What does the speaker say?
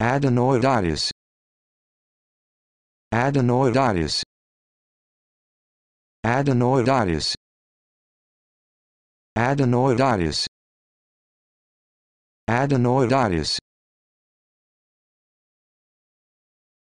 adenoiditis adenoiditis adenoiditis adenoiditis adenoiditis